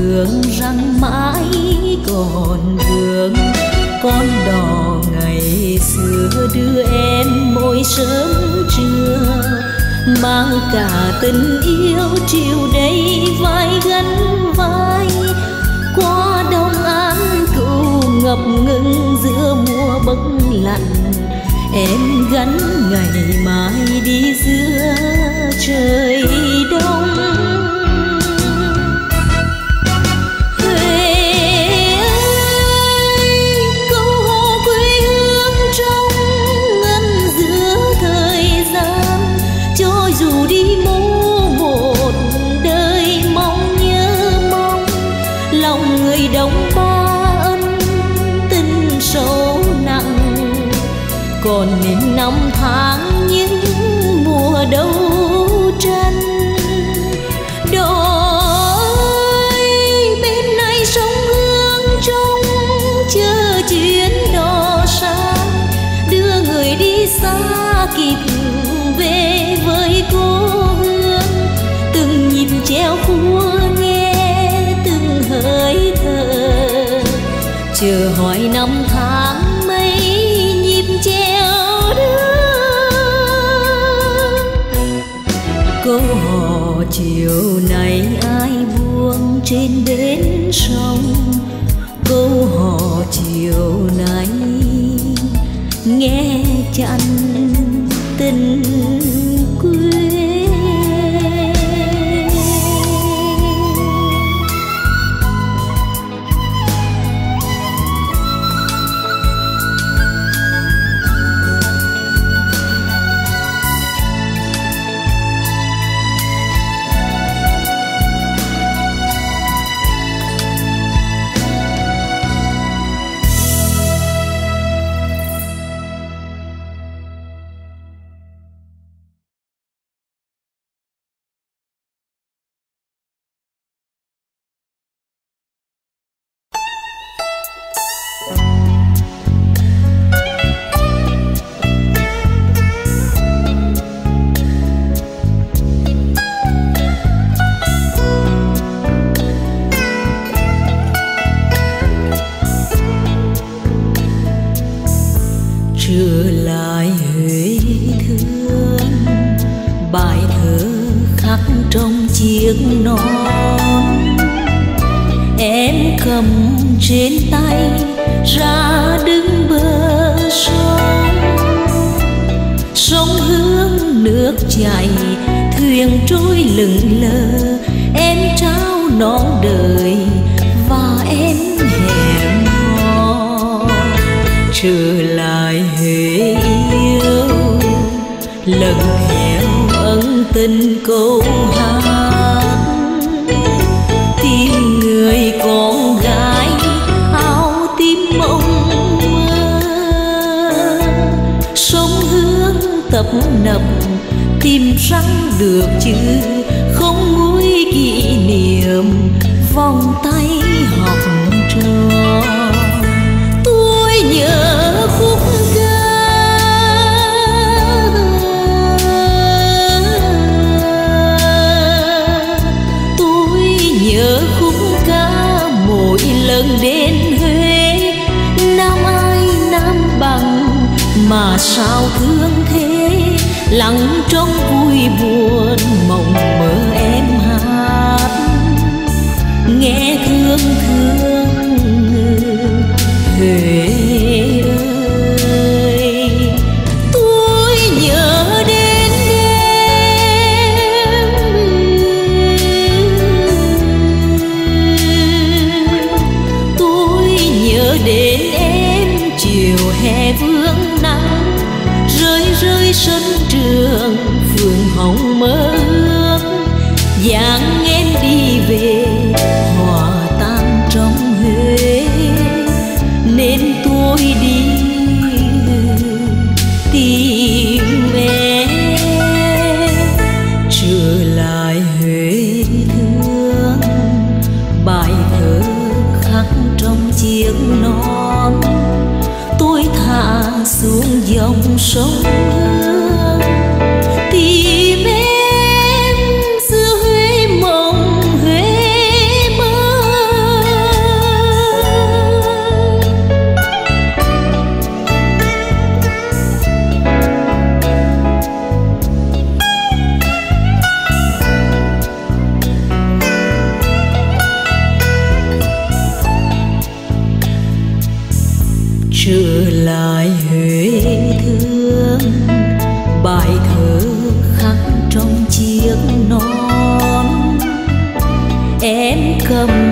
hương răng mãi còn vương. Con đò ngày xưa đưa em mỗi sớm trưa, mang cả tình yêu chiều đây vai gắn vai. Qua đông an cũ ngập ngừng giữa mùa bấc lạnh. Em gắn ngày mai đi giữa trời đông. dir an. huệ yêu. Lần hẻo ân tình câu hát tim người con gái, áo tim mộng mơ. Sống hướng tập nập, tìm rắn được chứ. Không nguôi kỷ niệm, vòng tay sao thương thế? Lặng trong vui buồn mộng mơ em hát nghe thương thương lại huế thương bài thơ khắc trong chiếc nón em cầm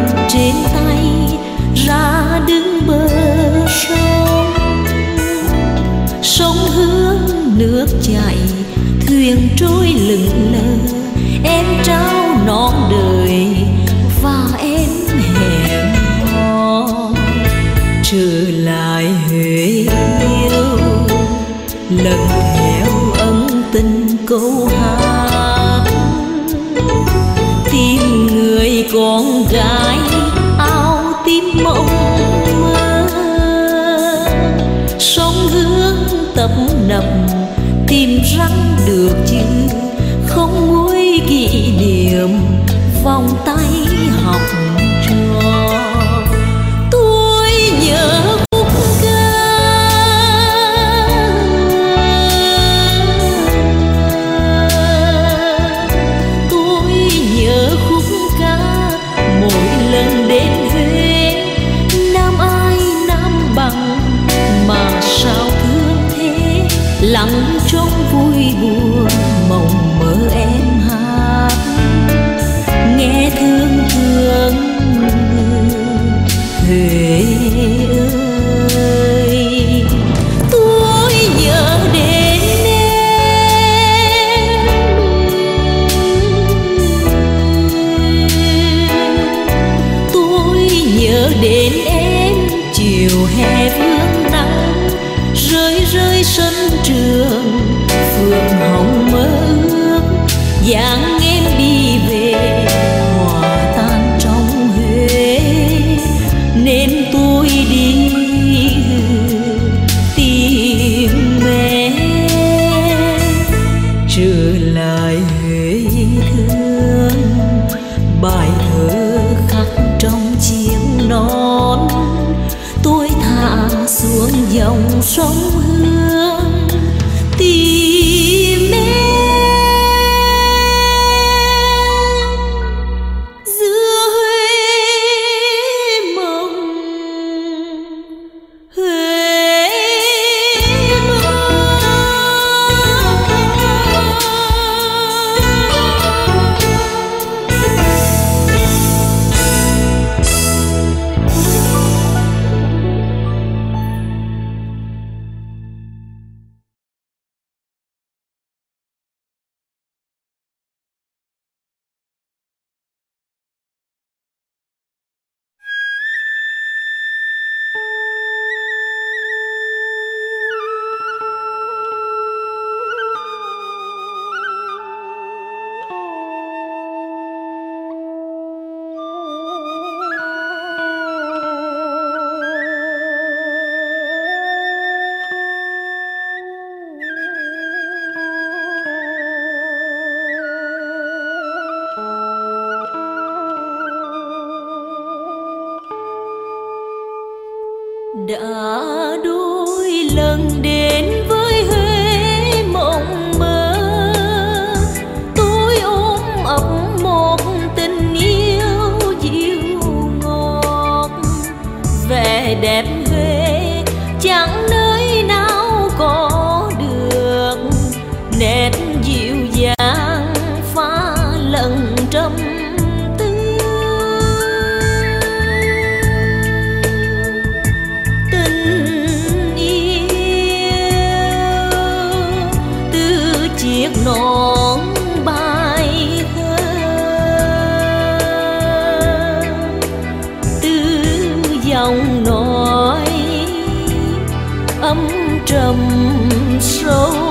愁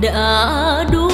đã đua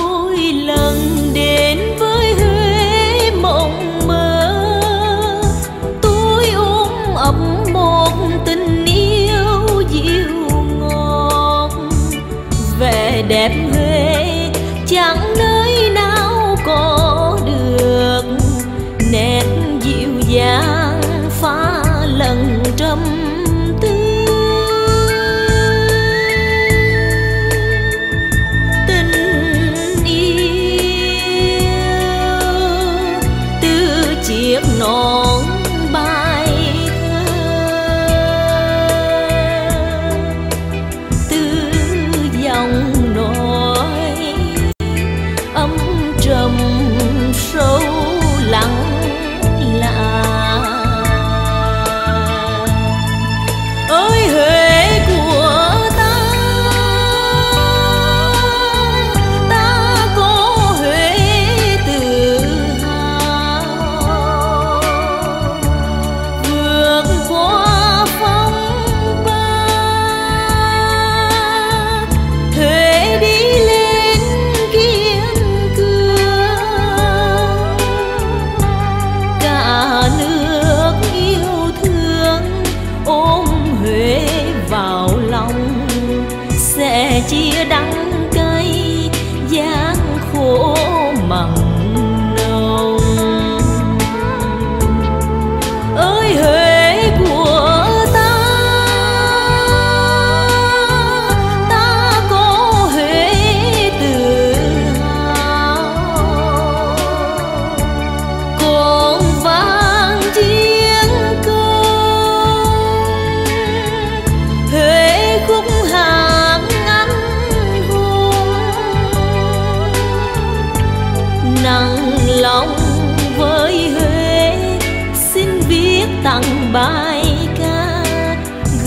tặng bài ca,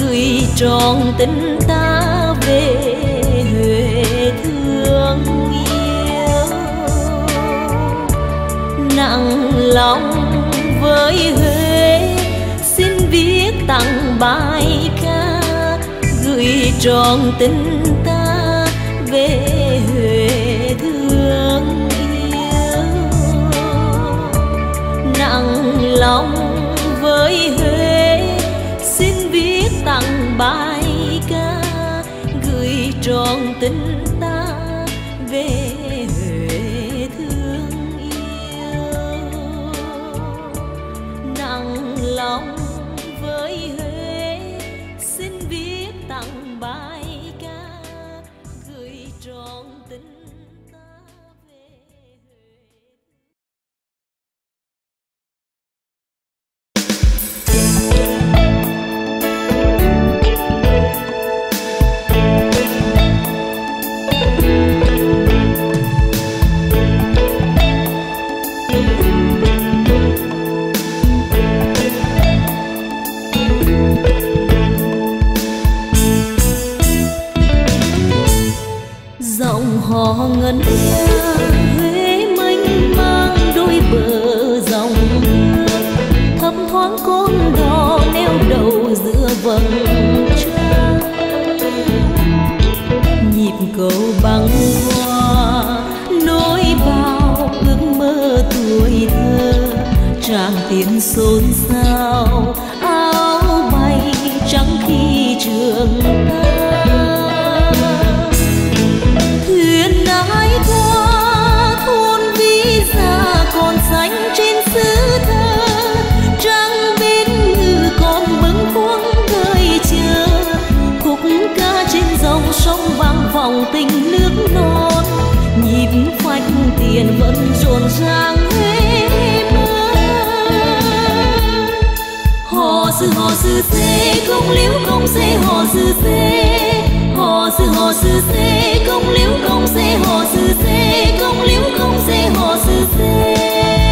gửi trọn tình ta về huế thương yêu. Nặng lòng với huế, xin viết tặng bài ca, gửi trọn tình ta về huế thương yêu. Nặng lòng tình sóng vang vòng tình nước non, nhịp phách tiền vẫn rộn ràng hết hồ sư hồ sư dê không liễu không dê hồ sư dê hồ sư hồ sư dê không liễu không dê hồ sư dê không liễu không dê hồ sư dê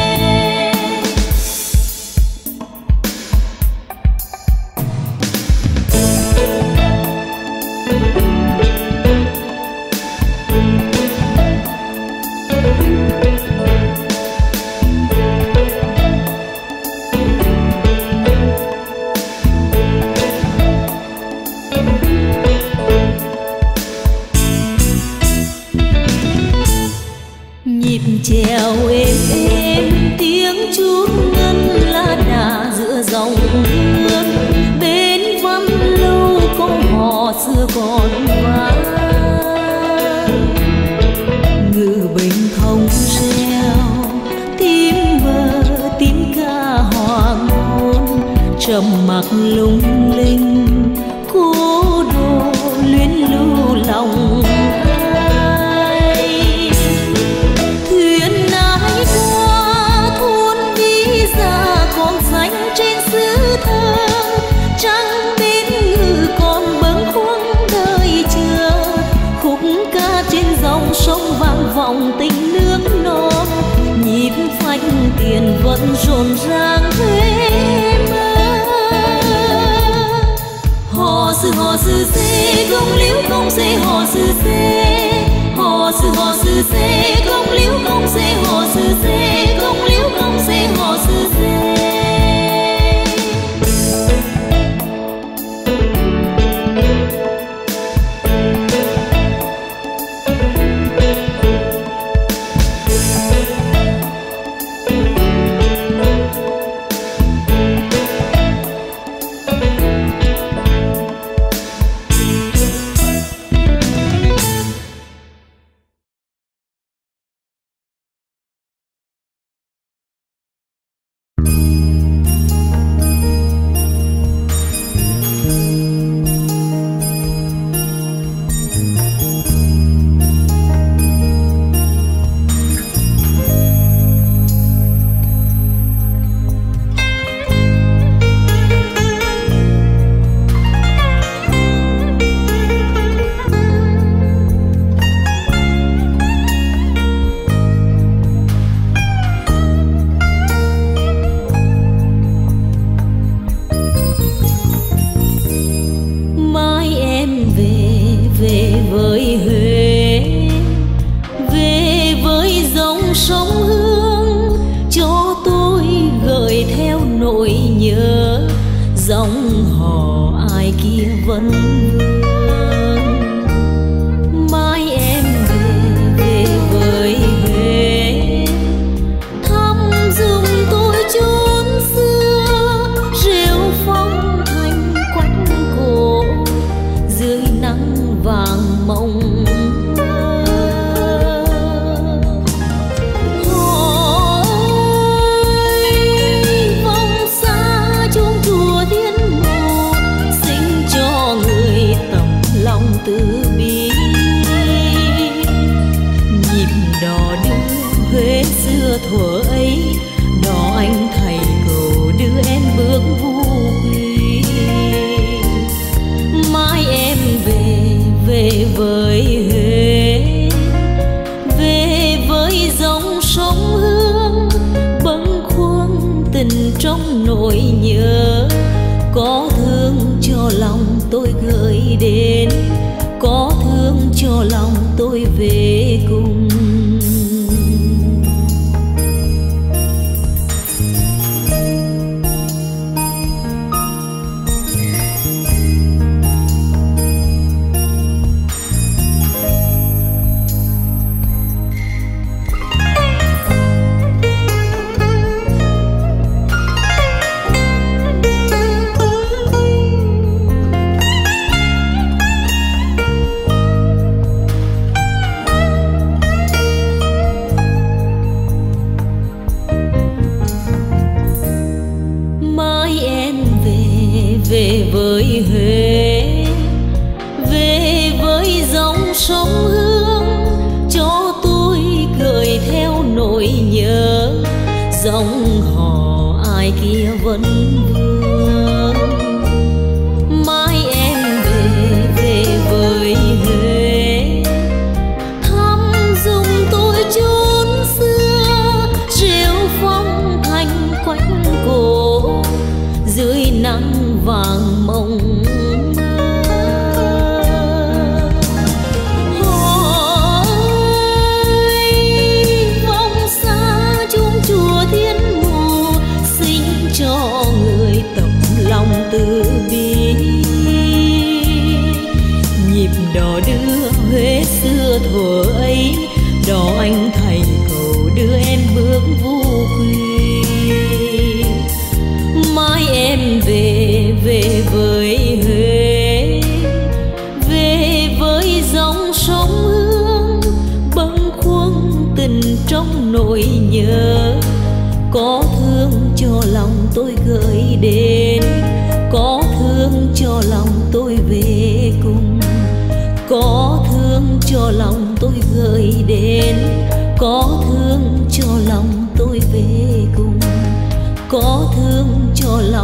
cho lòng tôi về cùng.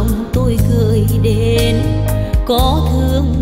lòng tôi cười đến. Có thương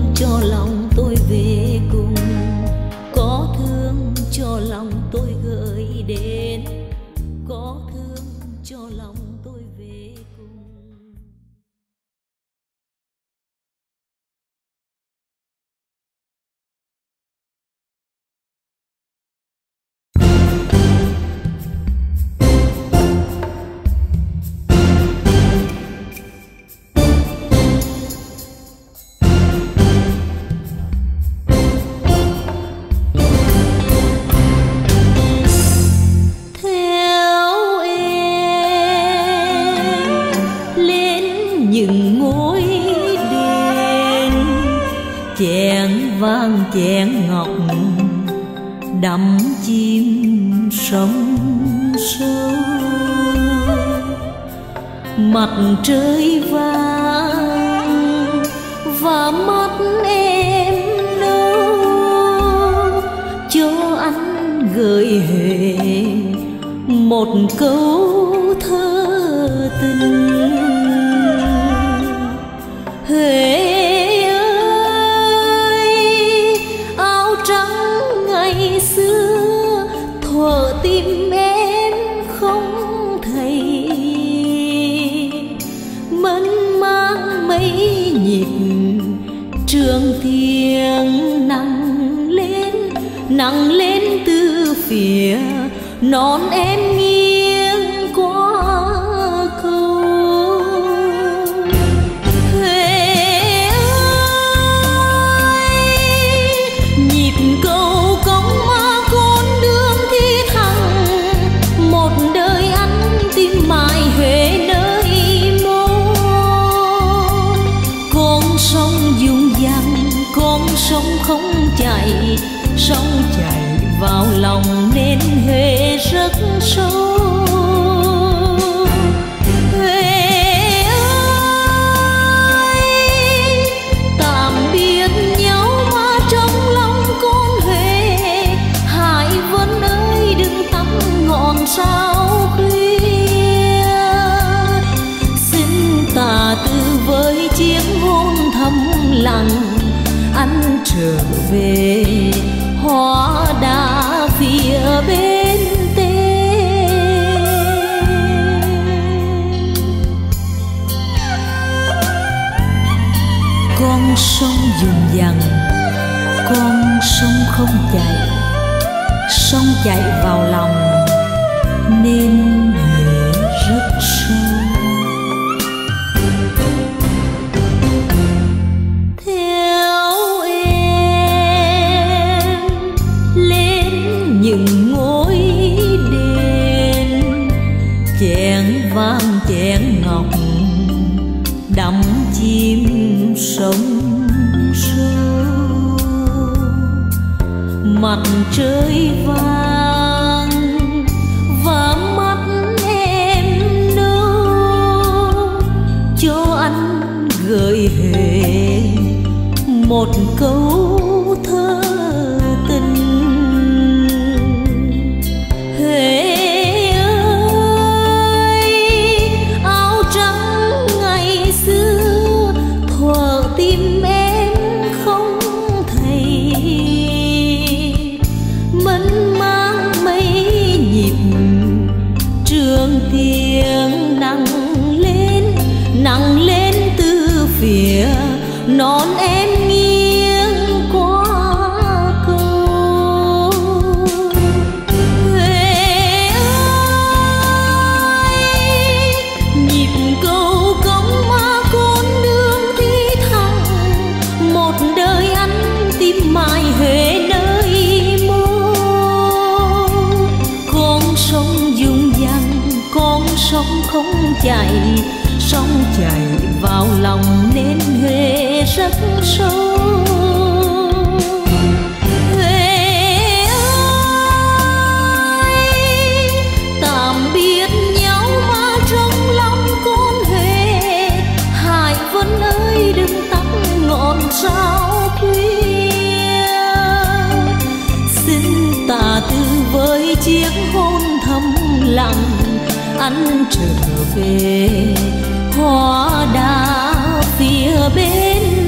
sông không chảy sông chảy vào lòng nên huế rất sâu. Trở về. Hoa đã phía bên tê. Con sông dùng dằng con sông không chạy. Sông chạy vào lòng, nên trời vàng. Rất sâu Huế ơi tạm biệt nhau mà trong lòng con về hải vân ơi đừng tắt ngọn sao khuya xin tà tư với chiếc hôn thầm lặng anh trở về hoa đá phía bên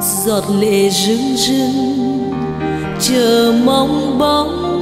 giọt lệ rưng rưng chờ mong bóng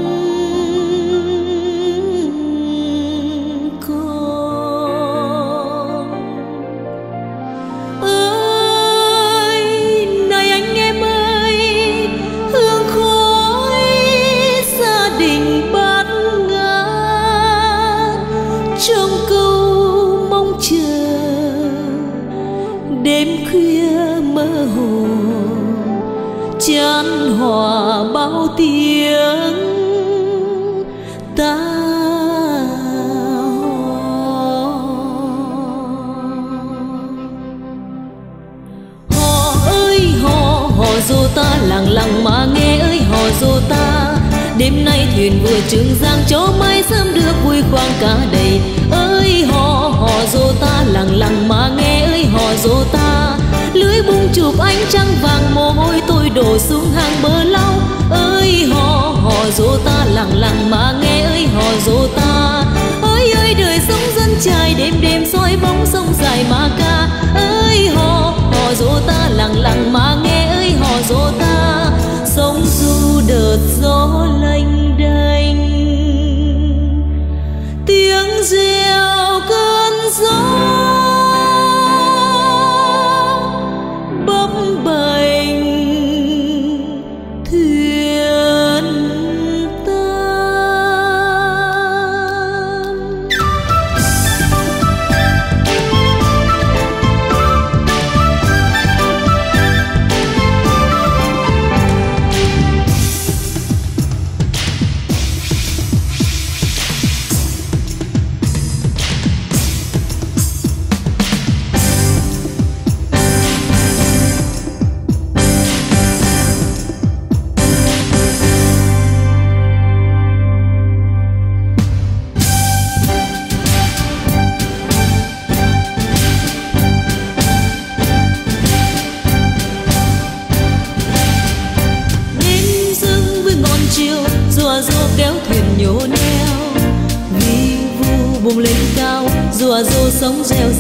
trường giang cho mai sớm được vui khoang cả đầy. Ơi, hò hò, dô ta, lặng lặng mà nghe. Ơi, hò, dô ta, lưới bung chụp ánh trăng vàng, mồ hôi tôi đổ xuống hàng bờ lau. Ơi, hò hò, dô ta, lặng lặng mà nghe. Ơi, hò, dô ta ơi ơi, đời sống dân trai đêm đêm soi bóng sông dài mà ca. Ơi, hò hò, dô ta, lặng lặng mà nghe. Ơi, hò, dô ta sông du đợt gió lên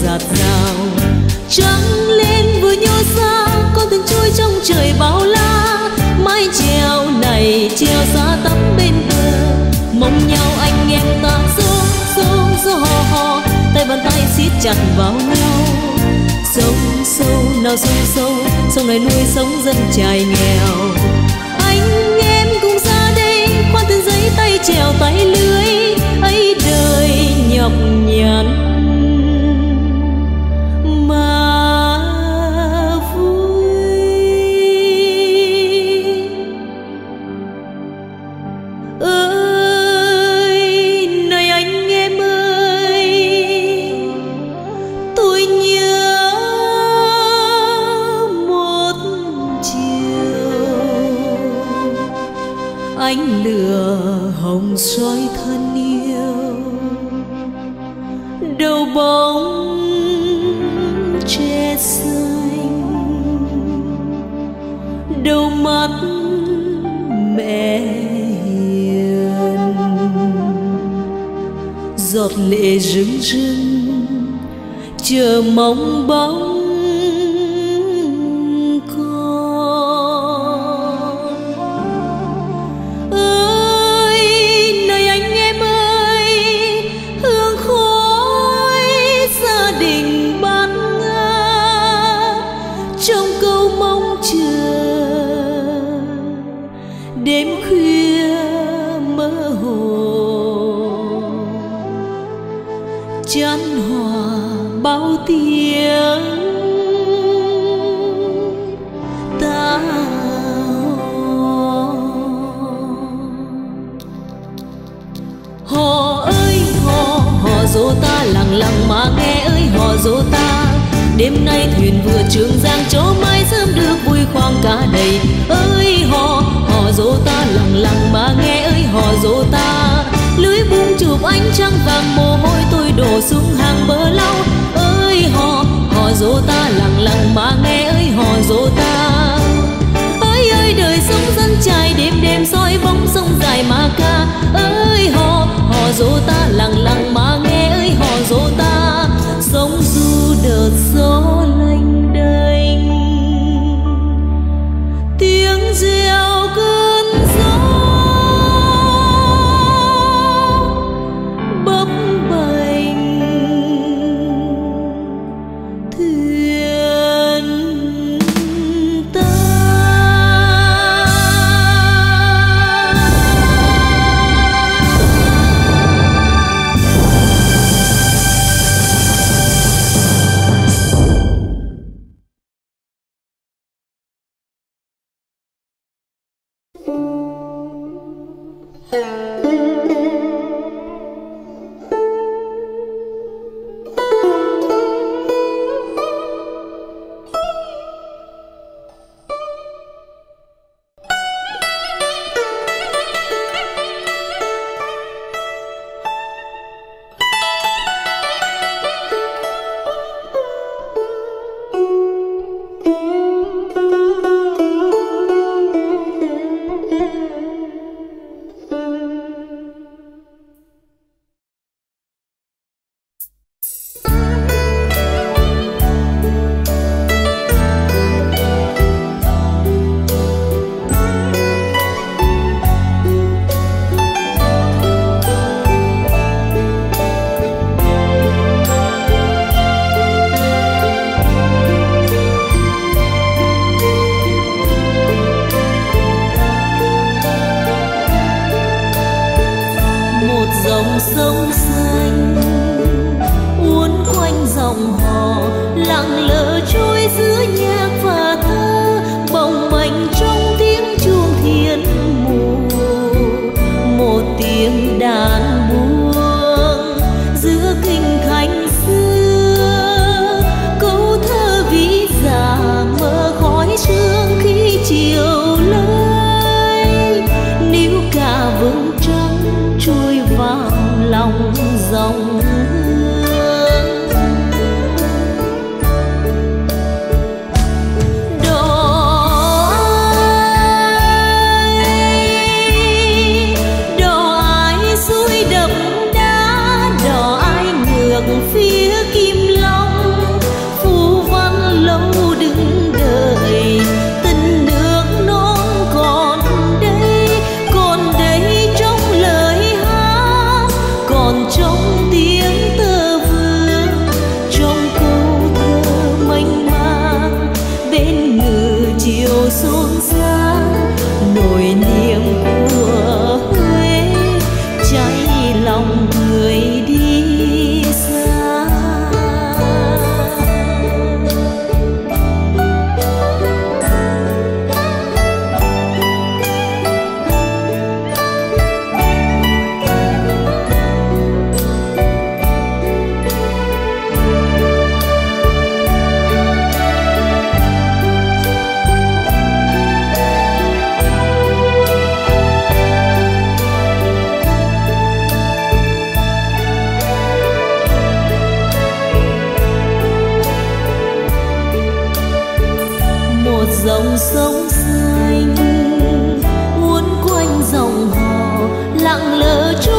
giạt rào. Trắng lên vừa nhô ra con thuyền trôi trong trời bao la. Mái treo này treo xa tắm bên bờ. Mong nhau anh em ta rô rô rô hò hò. Tay bàn tay siết chặt vào nhau. Sông sâu, nào sông sâu sông này nuôi sống dân trài nghèo. dòng sông xanh muốn quanh dòng hò lặng lỡ cho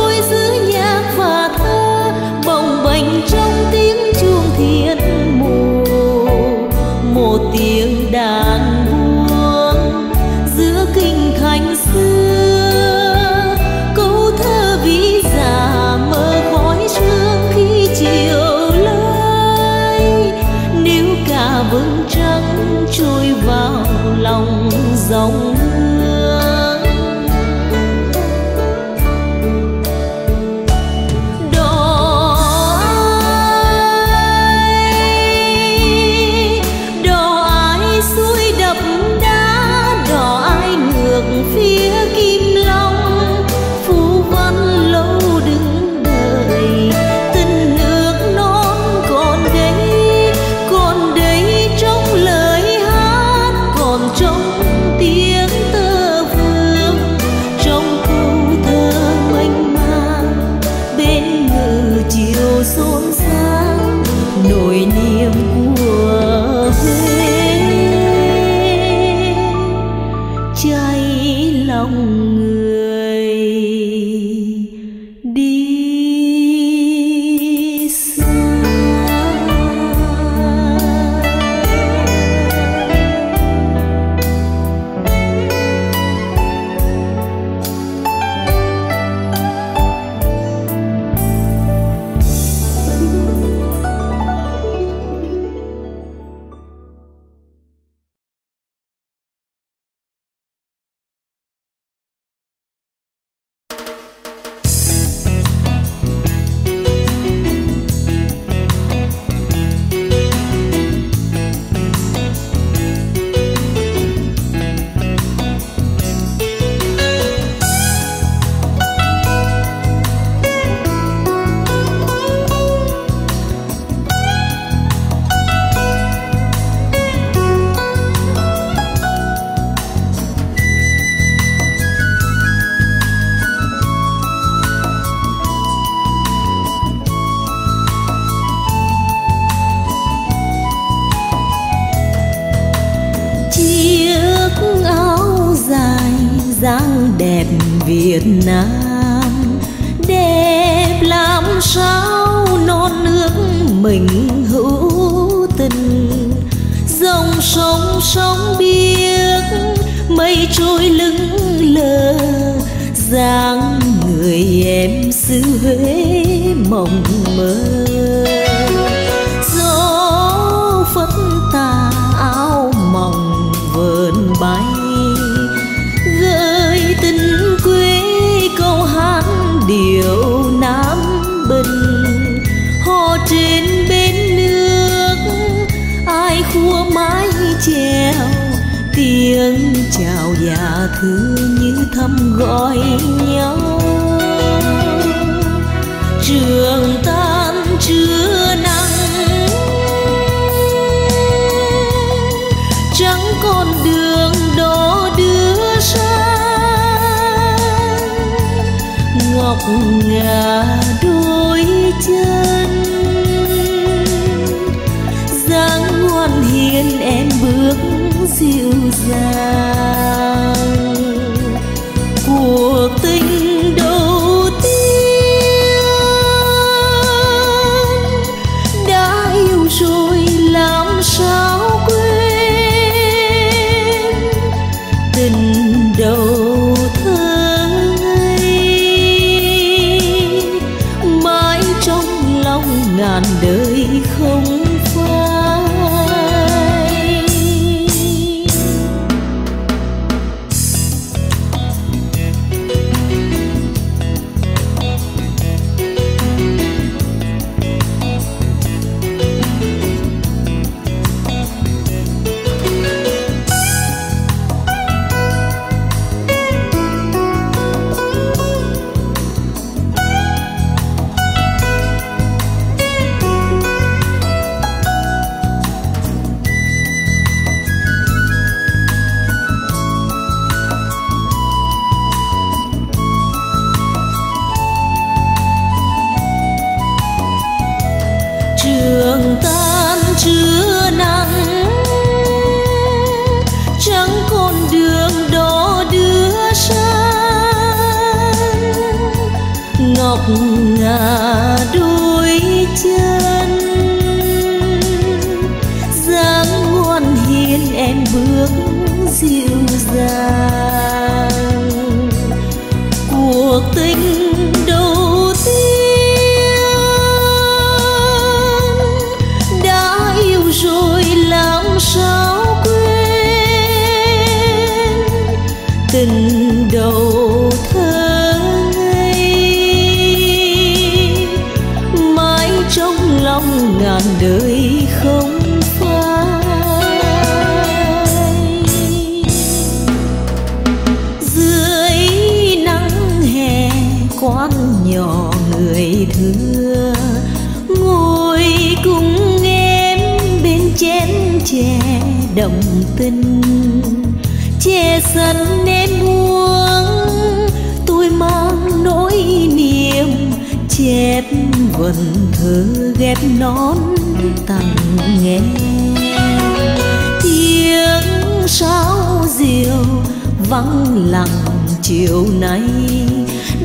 lặng chiều nay.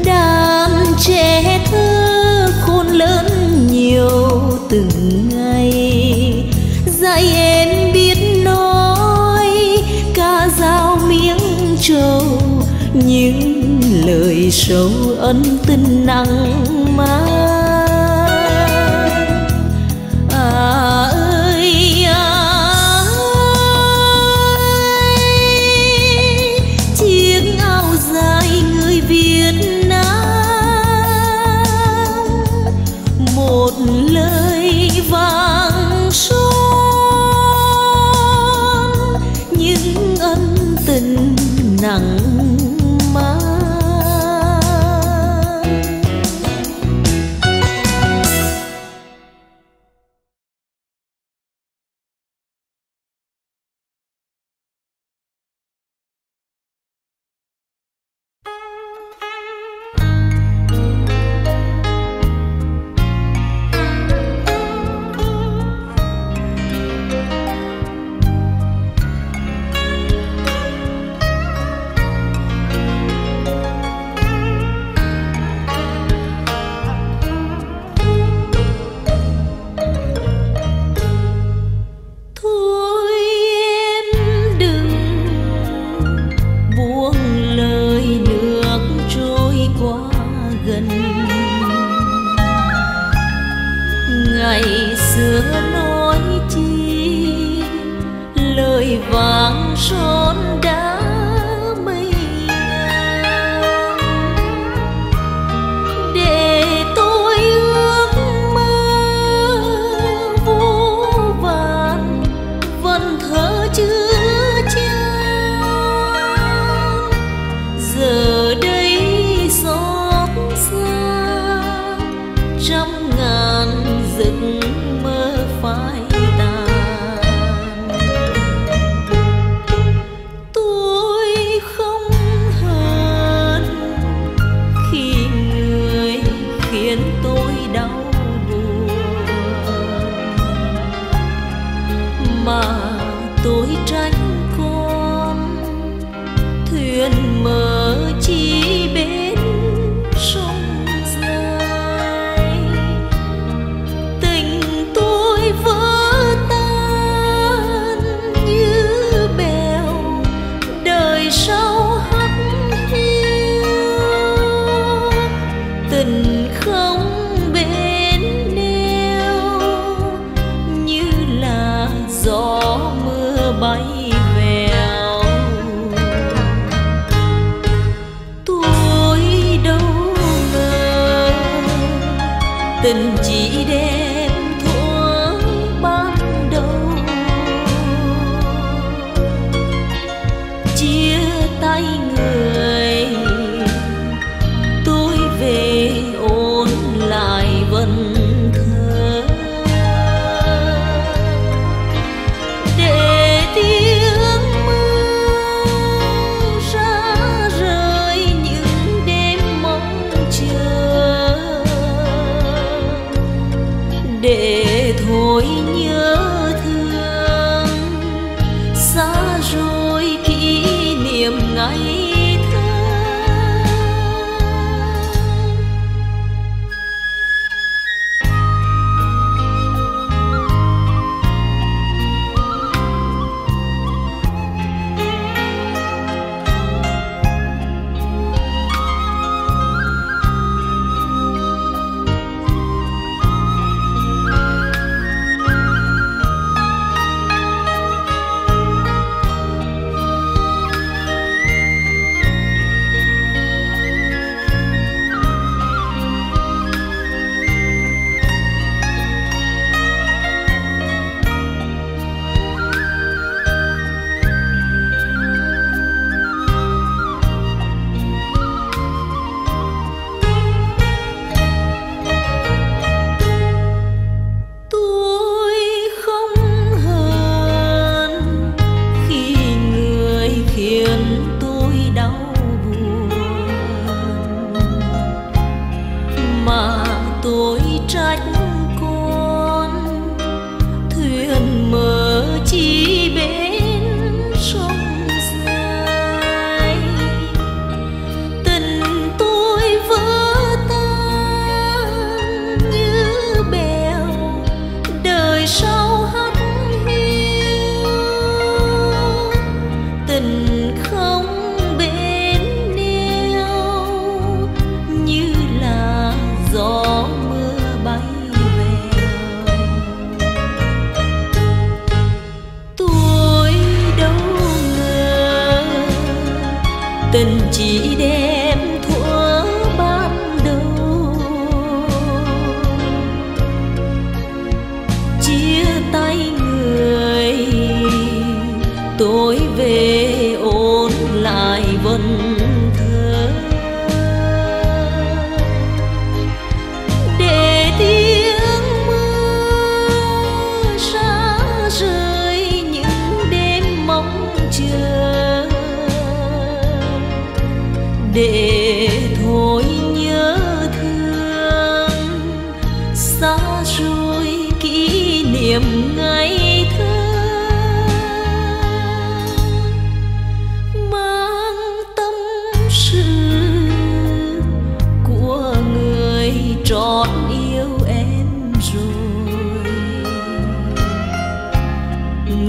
Đàn trẻ thơ khôn lớn nhiều từng ngày. Dạy em biết nói, ca dao miếng trầu. Những lời sâu ân tình nặng mang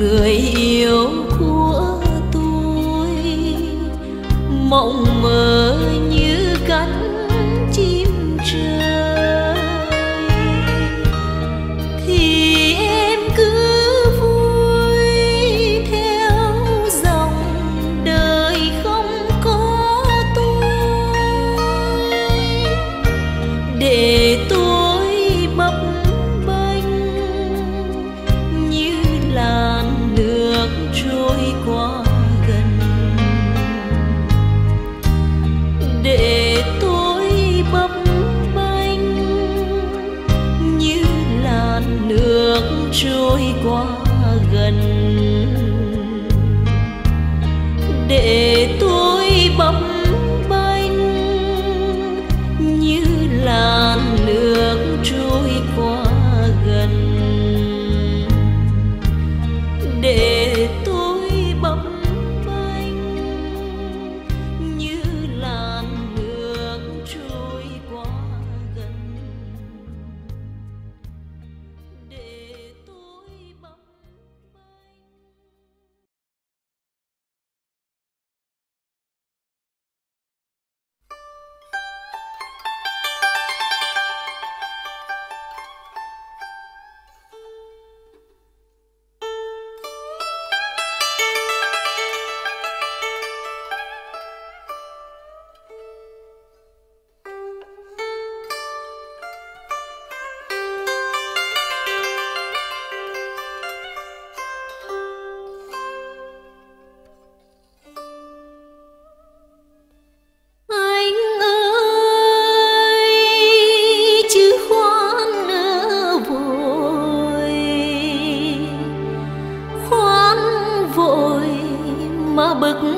người yêu của tôi. Mộng mơ bức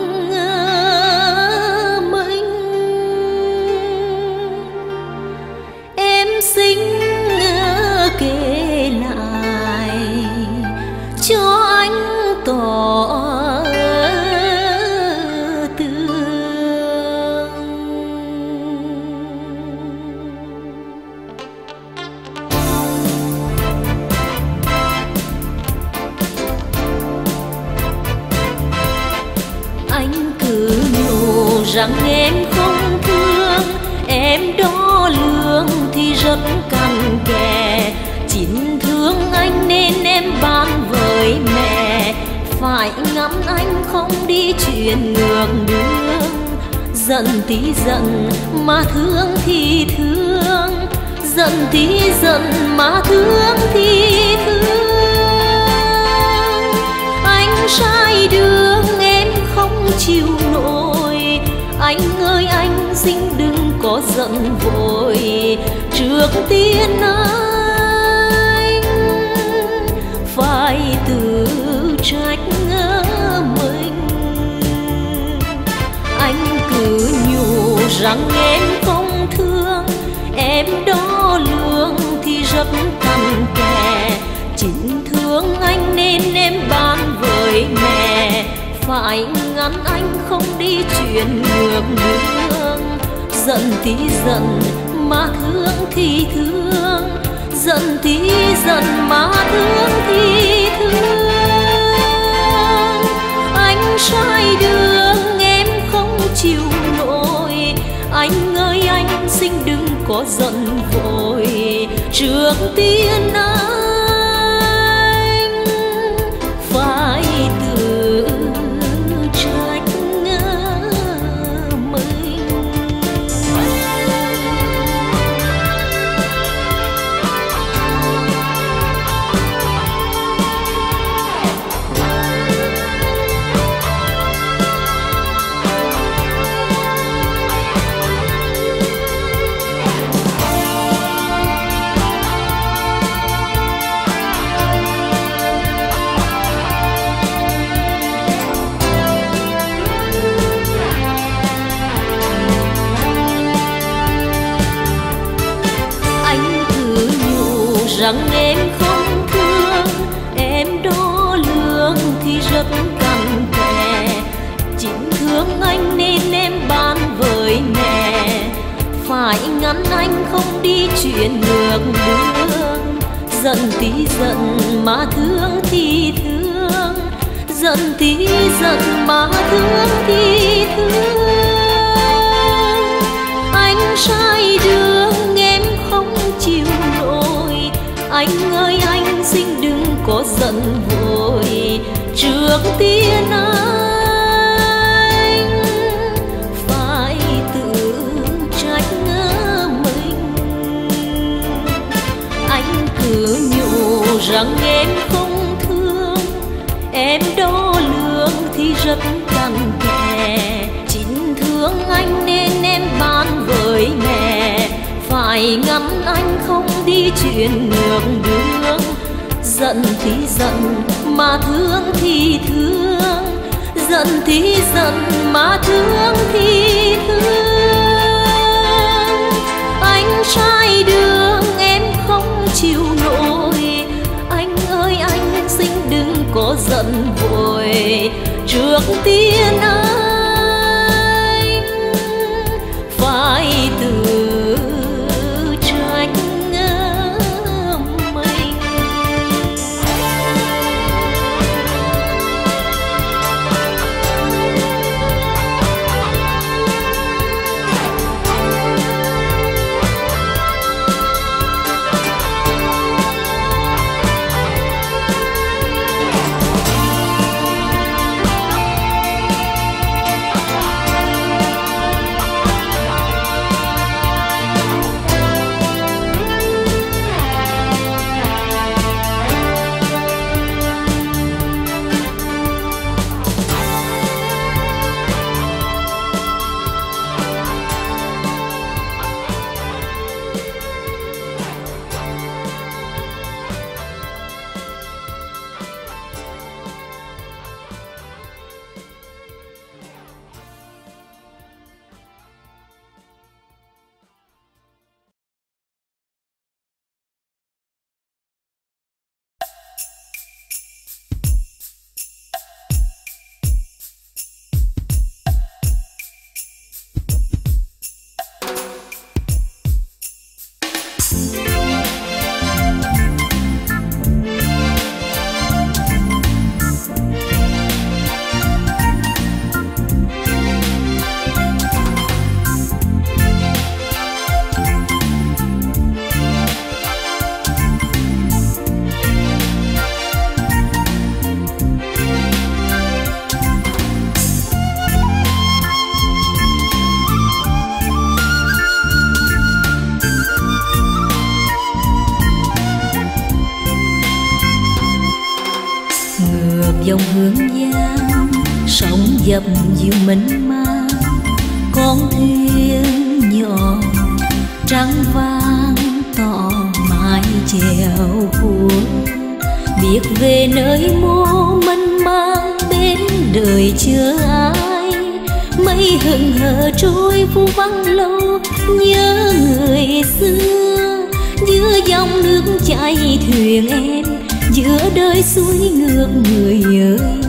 thuyền em giữa đời suối ngược người ơi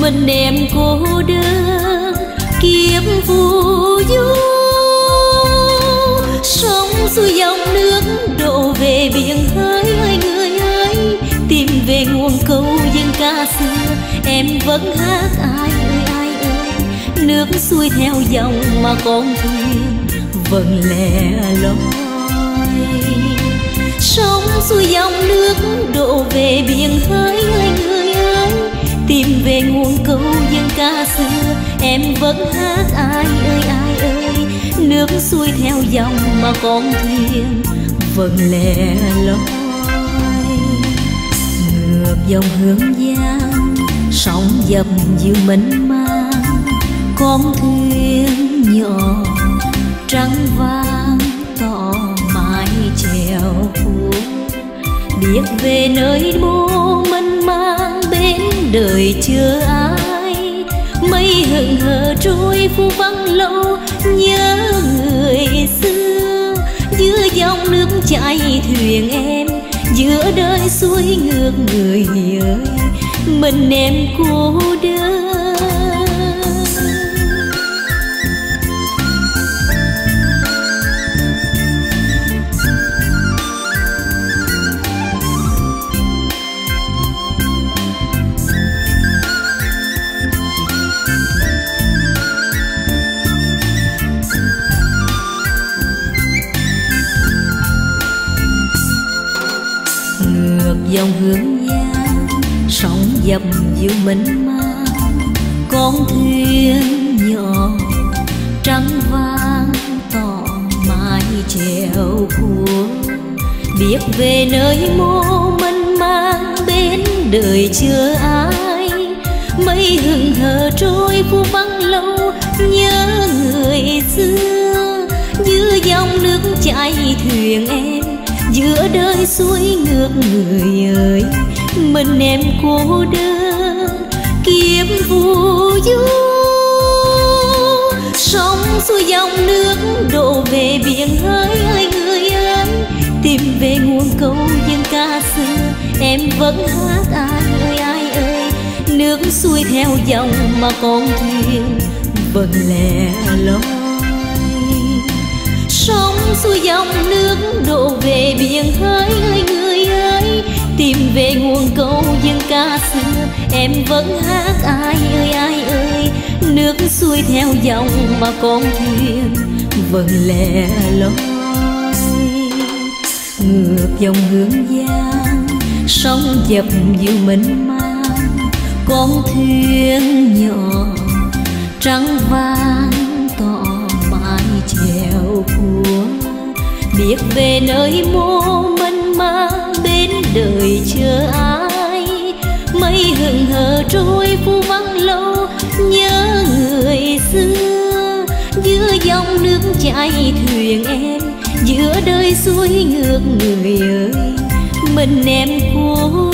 mình em cô đơn, kiếp phù du. Sông xuôi dòng nước đổ về biển hơi ơi người ơi, tìm về nguồn câu dân ca xưa. Em vẫn hát, ai ơi ai ơi, nước xuôi theo dòng mà con thuyền vẫn lẻ loi sóng xuôi dòng nước đổ về biển hơi ơi ơi. Tìm về nguồn câu dân ca xưa, em vẫn hát ai ơi ai ơi. Nước xuôi theo dòng mà con thuyền vẫn lẻ loi. Ngược dòng hương giang sóng dập dịu mênh mang. Con thuyền nhỏ trắng vai biết về nơi bố mân mang bên đời chưa ai. Mây hững hờ trôi phu vắng lâu, nhớ người xưa. Giữa dòng nước chảy thuyền em, giữa đời xuôi ngược người ơi mình em cô đơn dập dịu mình mang con thuyền nhỏ trắng vang tỏ mãi chèo của biết về nơi mô mình mang bên đời chưa ai. Mây hừng hờ trôi phù vắng lâu nhớ người xưa. Như dòng nước chảy thuyền em giữa đời suối ngược người ơi. Mình em cô đơn kiếm phù du sóng xuôi dòng nước, đổ về biển hỡi ơi người ơi. Tìm về nguồn câu dân ca xưa, em vẫn hát ai ơi ai ơi. Nước xuôi theo dòng mà con thuyền vẫn lẻ loi. Sông xuôi dòng nước, đổ về biển hỡi ơi người tìm về nguồn câu dân ca xưa. Em vẫn hát, ai ơi ai ơi, nước xuôi theo dòng mà con thuyền vẫn lẻ loi. Ngược dòng hương giang, sóng dập dịu mình mang. Con thuyền nhỏ trắng vàng chèo cua biết về nơi môn đời chưa ai. Mây hừng hờ trôi phu vắng lâu, nhớ người xưa. Giữa dòng nước chảy thuyền em, giữa đời xuôi ngược người ơi. Mình em cô